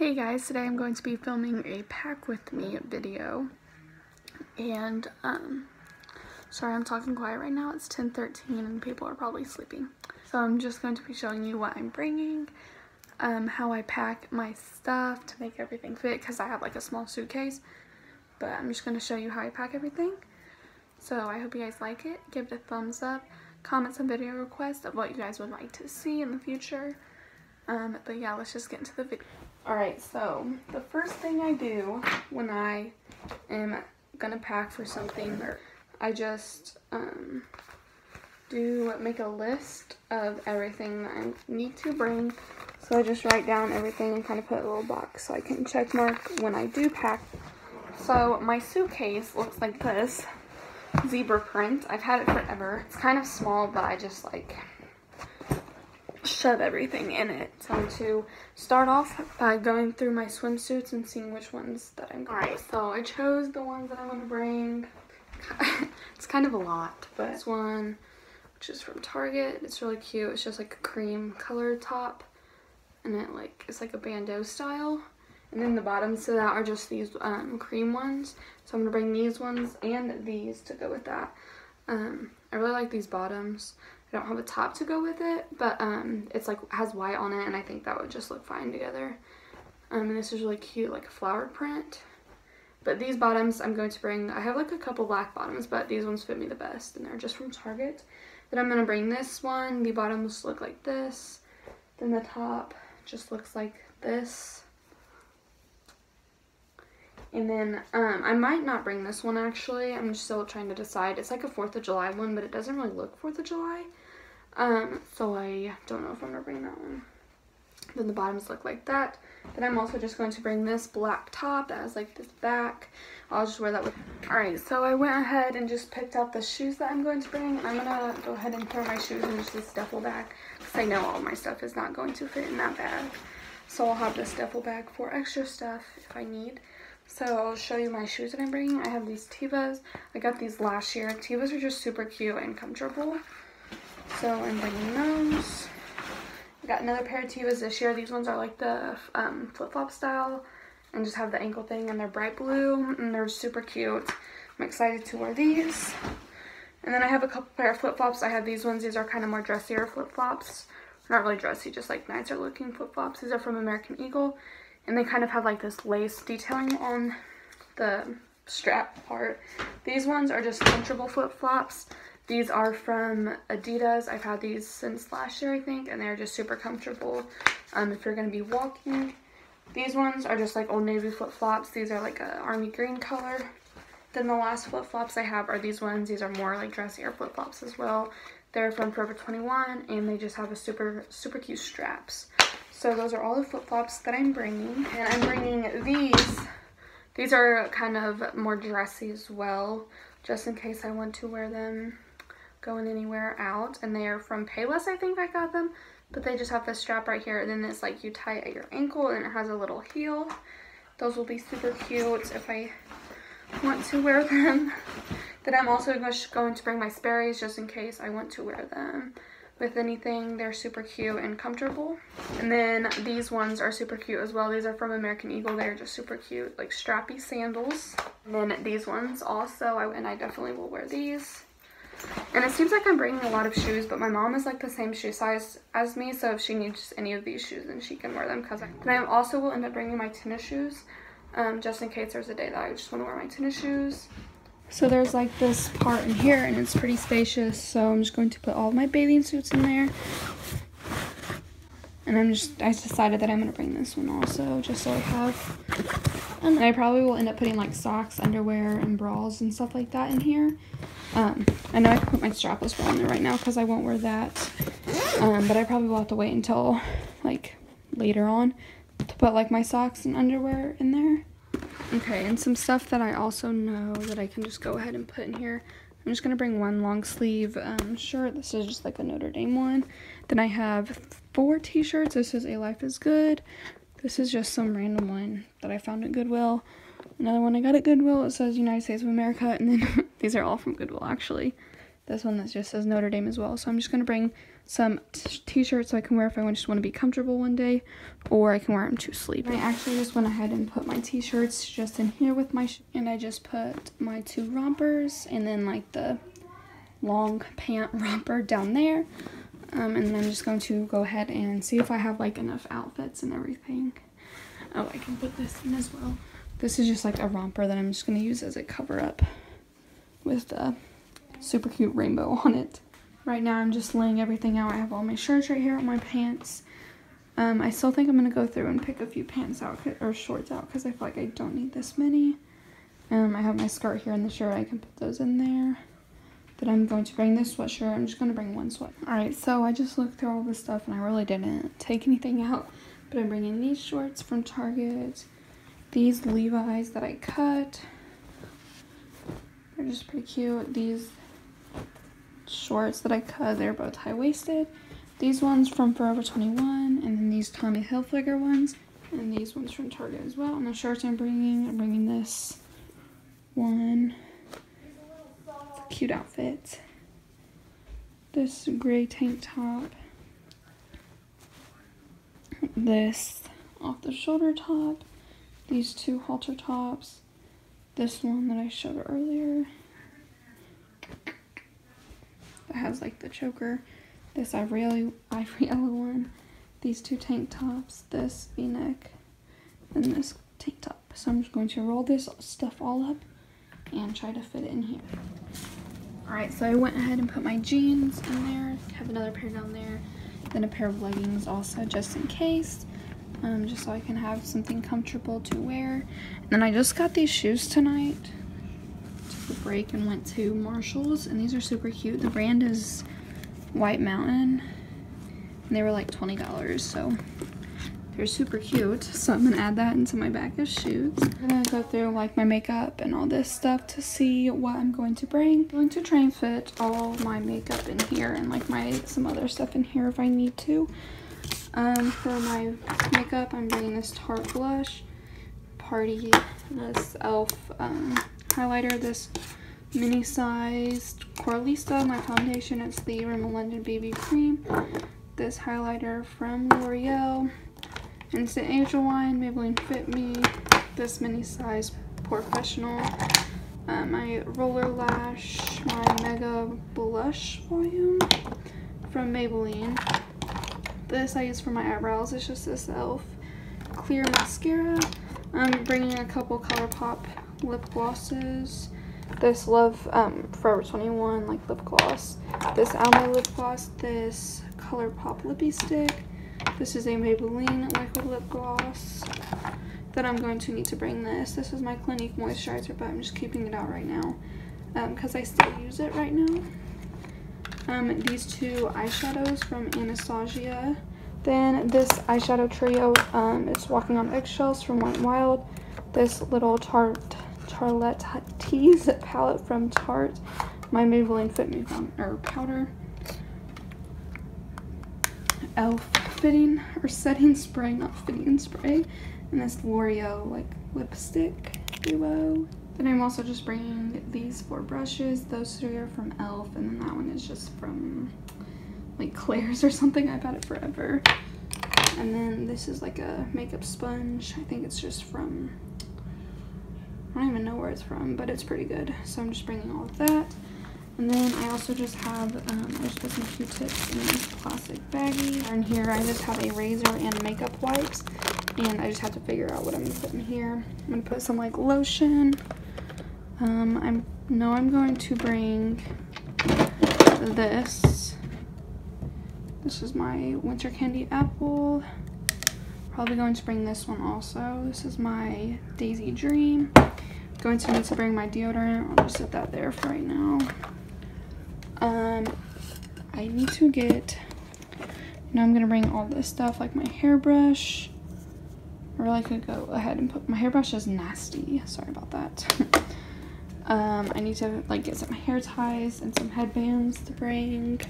Hey guys, today I'm going to be filming a pack with me video. And, um, sorry I'm talking quiet right now. It's 10.13 and people are probably sleeping. So I'm just going to be showing you what I'm bringing, um, how I pack my stuff to make everything fit because I have like a small suitcase. But I'm just going to show you how I pack everything. So I hope you guys like it. Give it a thumbs up. Comment some video requests of what you guys would like to see in the future. Um, but yeah, let's just get into the video. Alright, so the first thing I do when I am gonna pack for something, I just um, do make a list of everything that I need to bring. So I just write down everything and kind of put a little box so I can check mark when I do pack. So my suitcase looks like this zebra print. I've had it forever. It's kind of small, but I just like shove everything in it. So I'm to start off by going through my swimsuits and seeing which ones that I'm going Alright, so I chose the ones that I want to bring. it's kind of a lot, but this one, which is from Target, it's really cute. It's just like a cream colored top, and it like it's like a bandeau style. And then the bottoms to that are just these um, cream ones. So I'm going to bring these ones and these to go with that. Um, I really like these bottoms. I don't have a top to go with it, but um, it's like has white on it, and I think that would just look fine together. Um, and this is really cute, like a flower print. But these bottoms I'm going to bring, I have like a couple black bottoms, but these ones fit me the best, and they're just from Target. Then I'm going to bring this one. The bottoms look like this. Then the top just looks like this. And then um, I might not bring this one actually. I'm still trying to decide. It's like a 4th of July one, but it doesn't really look 4th of July. Um, so I don't know if I'm going to bring that one. Then the bottoms look like that. Then I'm also just going to bring this black top that has like this back. I'll just wear that with... Alright, so I went ahead and just picked out the shoes that I'm going to bring. I'm going to go ahead and throw my shoes in just this duffel bag. Because I know all my stuff is not going to fit in that bag. So I'll have this duffel bag for extra stuff if I need. So I'll show you my shoes that I'm bringing. I have these Tevas. I got these last year. Tevas are just super cute and comfortable. So I'm bringing those. I got another pair of Tevas this year. These ones are like the um, flip-flop style and just have the ankle thing and they're bright blue and they're super cute. I'm excited to wear these. And then I have a couple pair of flip-flops. I have these ones. These are kind of more dressier flip-flops. Not really dressy, just like nicer looking flip-flops. These are from American Eagle and they kind of have like this lace detailing on the strap part. These ones are just comfortable flip-flops. These are from Adidas. I've had these since last year, I think, and they're just super comfortable um, if you're going to be walking. These ones are just like Old Navy flip-flops. These are like a army green color. Then the last flip-flops I have are these ones. These are more like dressier flip-flops as well. They're from Forever 21, and they just have a super, super cute straps. So those are all the flip-flops that I'm bringing. And I'm bringing these. These are kind of more dressy as well, just in case I want to wear them going anywhere out. And they are from Payless, I think I got them. But they just have this strap right here. And then it's like you tie it at your ankle and it has a little heel. Those will be super cute if I want to wear them. Then I'm also going to bring my Sperry's just in case I want to wear them with anything. They're super cute and comfortable. And then these ones are super cute as well. These are from American Eagle. They're just super cute, like strappy sandals. And then these ones also, I and I definitely will wear these. And it seems like I'm bringing a lot of shoes, but my mom is like the same shoe size as me, so if she needs any of these shoes, then she can wear them. Cause I, then I also will end up bringing my tennis shoes, um, just in case there's a day that I just want to wear my tennis shoes. So there's like this part in here and it's pretty spacious. So I'm just going to put all my bathing suits in there. And I'm just, I decided that I'm going to bring this one also just so I have. And I probably will end up putting like socks, underwear, and bras and stuff like that in here. Um, I know I can put my strapless bra in there right now because I won't wear that. Um, but I probably will have to wait until like later on to put like my socks and underwear in there. Okay, and some stuff that I also know that I can just go ahead and put in here. I'm just going to bring one long sleeve um, shirt. This is just like a Notre Dame one. Then I have four t-shirts. This is A Life is Good. This is just some random one that I found at Goodwill. Another one I got at Goodwill. It says United States of America. And then these are all from Goodwill, actually. This one that just says Notre Dame as well. So I'm just going to bring some t-shirts so I can wear if I just want to be comfortable one day or I can wear them to sleep. I actually just went ahead and put my t-shirts just in here with my and I just put my two rompers and then like the long pant romper down there. Um, and then I'm just going to go ahead and see if I have like enough outfits and everything. Oh, I can put this in as well. This is just like a romper that I'm just going to use as a cover up with the super cute rainbow on it. Right now I'm just laying everything out. I have all my shirts right here, my pants. Um, I still think I'm going to go through and pick a few pants out or shorts out because I feel like I don't need this many. Um, I have my skirt here and the shirt. I can put those in there. But I'm going to bring this sweatshirt. I'm just going to bring one sweat. Alright, so I just looked through all this stuff and I really didn't take anything out. But I'm bringing these shorts from Target. These Levi's that I cut. They're just pretty cute. These shorts that I cut, they're both high-waisted. These ones from Forever 21, and then these Tommy Hilfiger ones, and these ones from Target as well. And the shirts I'm bringing, I'm bringing this one. cute outfit. This gray tank top. This off-the-shoulder top. These two halter tops. This one that I showed earlier that has like the choker. This ivory ivory yellow one. These two tank tops. This v-neck. And this tank top. So I'm just going to roll this stuff all up and try to fit it in here. Alright, so I went ahead and put my jeans in there. Have another pair down there. Then a pair of leggings also just in case. Um, just so I can have something comfortable to wear. And then I just got these shoes tonight break and went to Marshall's and these are super cute. The brand is White Mountain and they were like $20 so they're super cute. So I'm gonna add that into my bag of shoes. I'm gonna go through like my makeup and all this stuff to see what I'm going to bring. I'm going to try and fit all my makeup in here and like my some other stuff in here if I need to. Um, for my makeup, I'm bringing this Tarte blush, Party, this e.l.f. Um, highlighter, this mini-sized Coralista, my foundation, it's the Rimmel London BB Cream. This highlighter from L'Oreal, Instant Angel Wine, Maybelline Fit Me, this mini-sized POREfessional, uh, my Roller Lash, my Mega Plush Volume from Maybelline. This I use for my eyebrows, it's just this e.l.f. Clear Mascara. I'm bringing a couple ColourPop lip glosses. This Love um, Forever 21 like lip gloss. This Alma lip gloss. This ColourPop lippy stick. This is a Maybelline liquid lip gloss. that I'm going to need to bring this. This is my Clinique moisturizer, but I'm just keeping it out right now because um, I still use it right now. Um, these two eyeshadows from Anastasia. Then this eyeshadow trio, um, it's Walking on Eggshells from Wet Wild. This little Tarte Tartelette Tease palette from Tarte. My Maybelline Fit Me or powder. Elf fitting or setting spray, not fitting spray. And this L'Oreal like lipstick duo. Then I'm also just bringing these four brushes. Those three are from e.l.f. and then that one is just from like Claire's or something. I've had it forever. And then this is like a makeup sponge. I think it's just from I don't even know where it's from, but it's pretty good. So I'm just bringing all of that. And then I also just have, um, I just put some Q-tips in this plastic baggie. And here I just have a razor and makeup wipes. And I just have to figure out what I'm going to put in here. I'm going to put some like lotion. Um, I'm no, I'm going to bring this. This is my winter candy apple. Probably going to bring this one also. This is my Daisy Dream. Going to need to bring my deodorant. I'll just set that there for right now. Um, I need to get, now I'm going to bring all this stuff like my hairbrush. I could go ahead and put, my hairbrush is nasty. Sorry about that. um, I need to like get some hair ties and some headbands to bring.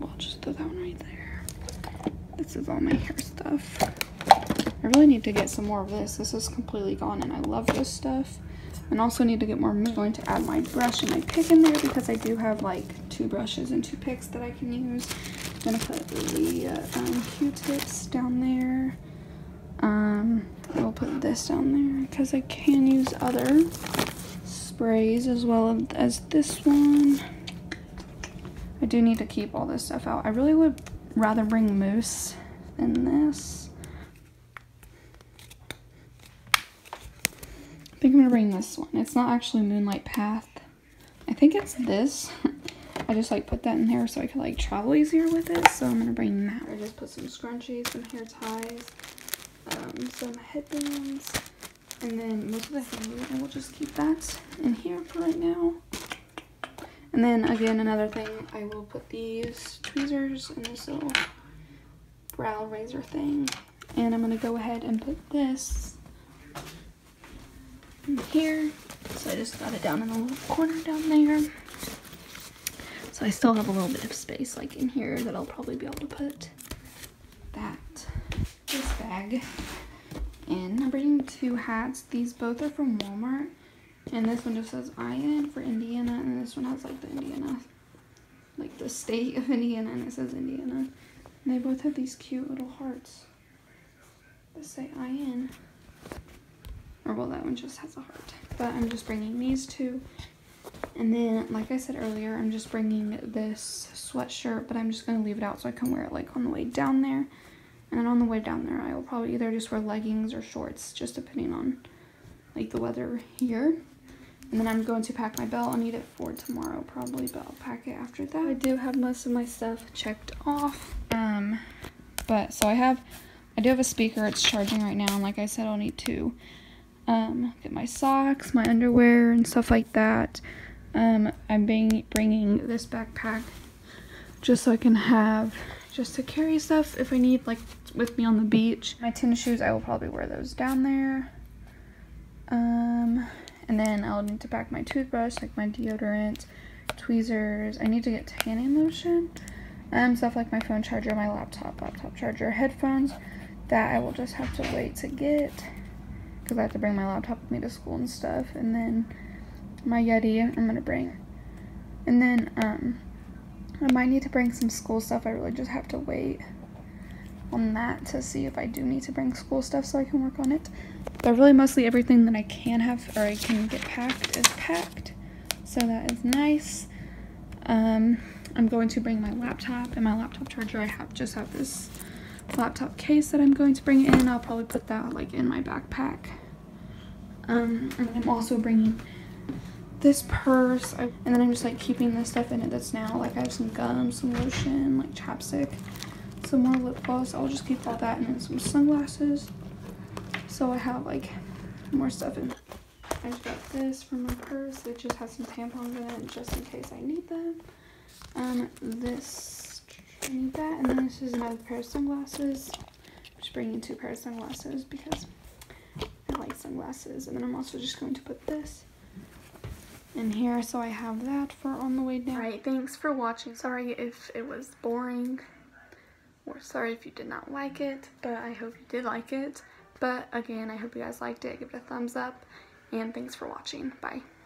I'll just throw that one right there. This is all my hair stuff. I really need to get some more of this. This is completely gone and I love this stuff. And also need to get more. I'm going to add my brush and my pick in there because I do have like two brushes and two picks that I can use. I'm gonna put the uh, um, Q-tips down there. Um, I will put this down there because I can use other sprays as well as this one. I do need to keep all this stuff out. I really would rather bring mousse than this. I think I'm gonna bring this one. It's not actually Moonlight Path. I think it's this. I just like put that in there so I could like travel easier with it. So I'm gonna bring that. I just put some scrunchies, some hair ties, um, some headbands, and then most of the hair. I will just keep that in here for right now. And then again, another thing, I will put these tweezers in this little brow razor thing. And I'm gonna go ahead and put this in here. So I just got it down in the little corner down there. So I still have a little bit of space like in here that I'll probably be able to put that, this bag in. I'm bringing two hats. These both are from Walmart. And this one just says I IN for Indiana. And this one has like the Indiana, like the state of Indiana. And it says Indiana. And they both have these cute little hearts that say IN. Or well, that one just has a heart. But I'm just bringing these two and then, like I said earlier, I'm just bringing this sweatshirt, but I'm just going to leave it out so I can wear it like on the way down there. And then on the way down there, I will probably either just wear leggings or shorts, just depending on like the weather here. And then I'm going to pack my belt. I'll need it for tomorrow probably, but I'll pack it after that. I do have most of my stuff checked off. Um, but so I have, I do have a speaker. It's charging right now. And like I said, I'll need to um, get my socks, my underwear, and stuff like that. Um, I'm being, bringing this backpack just so I can have just to carry stuff if I need like with me on the beach. My tennis shoes, I will probably wear those down there. Um, and then I'll need to pack my toothbrush, like my deodorant, tweezers. I need to get tanning lotion. Um, stuff like my phone charger, my laptop, laptop charger, headphones. That I will just have to wait to get because I have to bring my laptop with me to school and stuff. And then my Yeti I'm gonna bring. And then um, I might need to bring some school stuff. I really just have to wait on that to see if I do need to bring school stuff so I can work on it. But really mostly everything that I can have or I can get packed is packed. So that is nice. Um, I'm going to bring my laptop and my laptop charger. I have just have this laptop case that I'm going to bring in. I'll probably put that like in my backpack. Um, and I'm also bringing this purse I, and then I'm just like keeping this stuff in it that's now like I have some gum, some lotion, like chapstick, some more lip gloss. I'll just keep all that and then some sunglasses. So I have like more stuff in. I just got this from my purse. It just has some tampons in it just in case I need them. Um, this, I need that. And then this is another pair of sunglasses. I'm just bringing two pairs of sunglasses because I like sunglasses. And then I'm also just going to put this in here so I have that for on the way down. Alright, thanks for watching. Sorry if it was boring or sorry if you did not like it, but I hope you did like it. But again, I hope you guys liked it. Give it a thumbs up and thanks for watching. Bye.